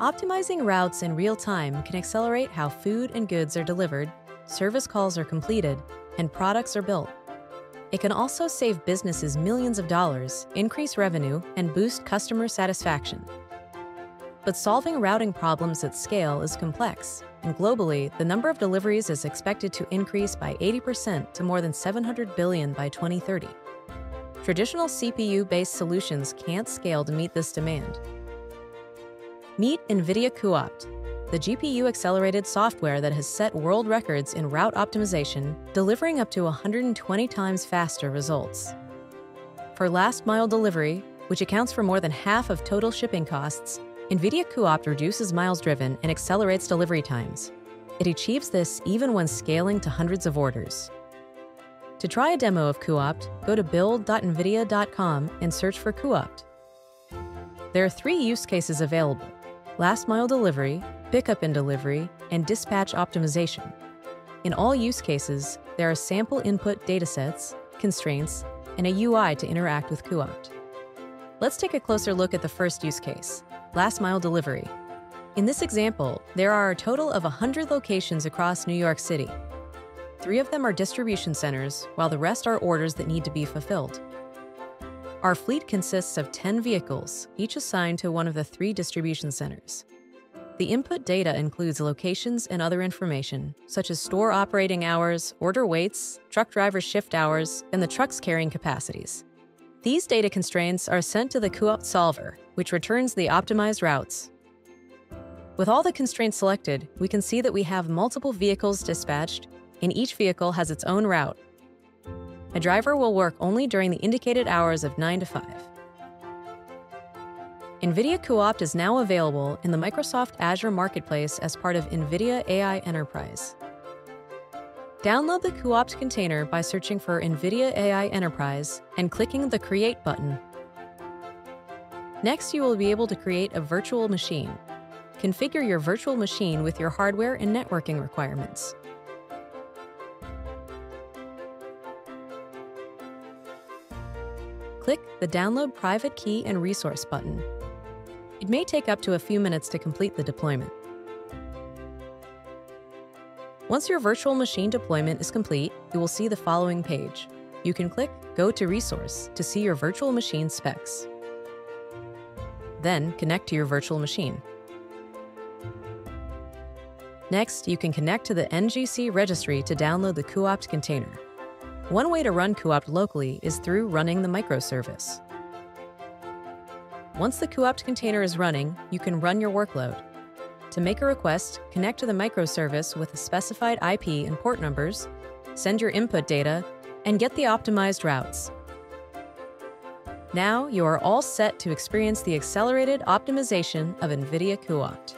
Optimizing routes in real time can accelerate how food and goods are delivered, service calls are completed, and products are built. It can also save businesses millions of dollars, increase revenue, and boost customer satisfaction. But solving routing problems at scale is complex, and globally, the number of deliveries is expected to increase by 80% to more than 700 billion by 2030. Traditional CPU based solutions can't scale to meet this demand. Meet NVIDIA cuOpt, the GPU accelerated software that has set world records in route optimization, delivering up to 120 times faster results. For last mile delivery, which accounts for more than half of total shipping costs, NVIDIA cuOpt reduces miles driven and accelerates delivery times. It achieves this even when scaling to hundreds of orders. To try a demo of cuOpt, go to build.nvidia.com and search for cuOpt. There are three use cases available last mile delivery, pickup and delivery, and dispatch optimization. In all use cases, there are sample input datasets, constraints, and a UI to interact with cuOpt. Let's take a closer look at the first use case last mile delivery. In this example, there are a total of 100 locations across New York City. Three of them are distribution centers, while the rest are orders that need to be fulfilled. Our fleet consists of 10 vehicles, each assigned to one of the three distribution centers. The input data includes locations and other information, such as store operating hours, order weights, truck driver shift hours, and the truck's carrying capacities. These data constraints are sent to the cuOpt solver, which returns the optimized routes. With all the constraints selected, we can see that we have multiple vehicles dispatched, and each vehicle has its own route. A driver will work only during the indicated hours of 9 to 5. NVIDIA cuOpt is now available in the Microsoft Azure Marketplace as part of NVIDIA AI Enterprise. Download the cuOpt container by searching for NVIDIA AI Enterprise and clicking the Create button. Next, you will be able to create a virtual machine. Configure your virtual machine with your hardware and networking requirements. Click the Download Private Key and Resource button. It may take up to a few minutes to complete the deployment. Once your virtual machine deployment is complete, you will see the following page. You can click Go to Resource to see your virtual machine specs. Then connect to your virtual machine. Next, you can connect to the NGC registry to download the cuOpt container. One way to run cuOpt locally is through running the microservice. Once the cuOpt container is running, you can run your workload. To make a request, connect to the microservice with the specified IP and port numbers, send your input data, and get the optimized routes. Now you are all set to experience the accelerated optimization of NVIDIA cuOpt.